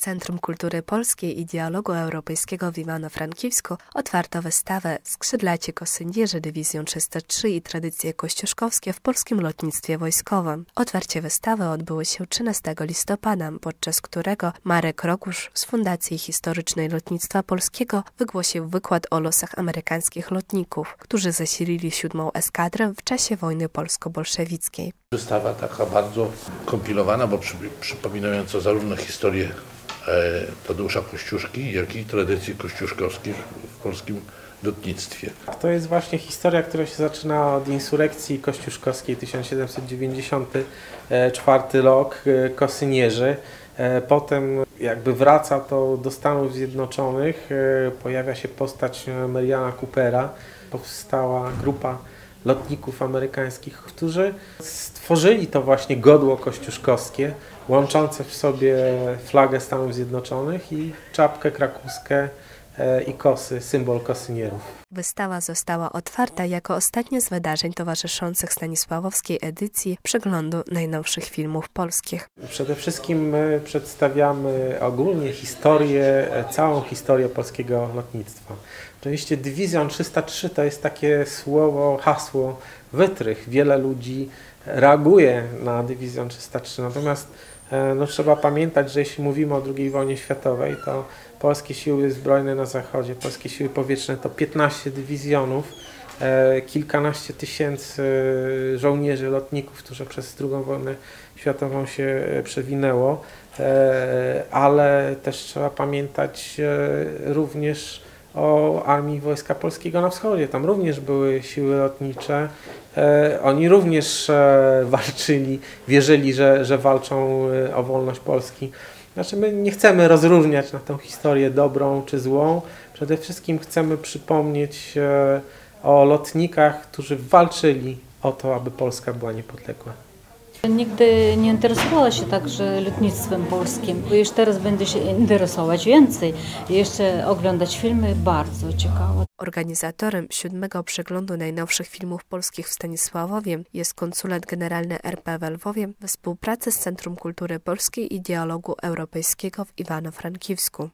Centrum Kultury Polskiej i Dialogu Europejskiego w Iwano-Frankiwsku otwarto wystawę Skrzydlacie Kosynierze Dywizją 303 i tradycje kościuszkowskie w polskim lotnictwie wojskowym. Otwarcie wystawy odbyło się 13 listopada, podczas którego Marek Rokusz z Fundacji Historycznej Lotnictwa Polskiego wygłosił wykład o losach amerykańskich lotników, którzy zasilili siódmą eskadrę w czasie wojny polsko-bolszewickiej. Wystawa taka bardzo kompilowana, bo przy, przypominająca zarówno historię Tadeusza Kościuszki, jak i tradycji kościuszkowskich w polskim lotnictwie. To jest właśnie historia, która się zaczyna od insurekcji kościuszkowskiej 1794 rok, e, Kosynierzy. E, potem jakby wraca to do Stanów Zjednoczonych, e, pojawia się postać Mariana Coopera, powstała grupa lotników amerykańskich, którzy stworzyli to właśnie godło kościuszkowskie, łączące w sobie flagę Stanów Zjednoczonych i czapkę krakowską i kosy, symbol kosynierów. Wystawa została otwarta jako ostatnie z wydarzeń towarzyszących Stanisławowskiej edycji przeglądu najnowszych filmów polskich. Przede wszystkim my przedstawiamy ogólnie historię, e, całą historię polskiego lotnictwa. Oczywiście Dywizjon 303 to jest takie słowo, hasło, wytrych. Wiele ludzi reaguje na Dywizjon 303, natomiast e, no, trzeba pamiętać, że jeśli mówimy o II wojnie światowej, to polskie siły zbrojne na zachodzie, polskie siły powietrzne to 15 dywizjonów, e, kilkanaście tysięcy żołnierzy, lotników, którzy przez II wojnę światową się e, przewinęło, ale też trzeba pamiętać również o armii Wojska Polskiego na wschodzie. Tam również były siły lotnicze. E, oni również e, walczyli, wierzyli, że, że walczą e, o wolność Polski. Znaczy my nie chcemy rozróżniać na tę historię dobrą czy złą. Przede wszystkim chcemy przypomnieć o lotnikach, którzy walczyli o to, aby Polska była niepodległa. Nigdy nie interesowała się także lotnictwem polskim. Już teraz będę się interesować więcej i jeszcze oglądać filmy bardzo ciekawe. Organizatorem siódmego przeglądu najnowszych filmów polskich w Stanisławowie jest konsulat generalny RP w Lwowie we współpracy z Centrum Kultury Polskiej i Dialogu Europejskiego w Iwano-Frankiwsku.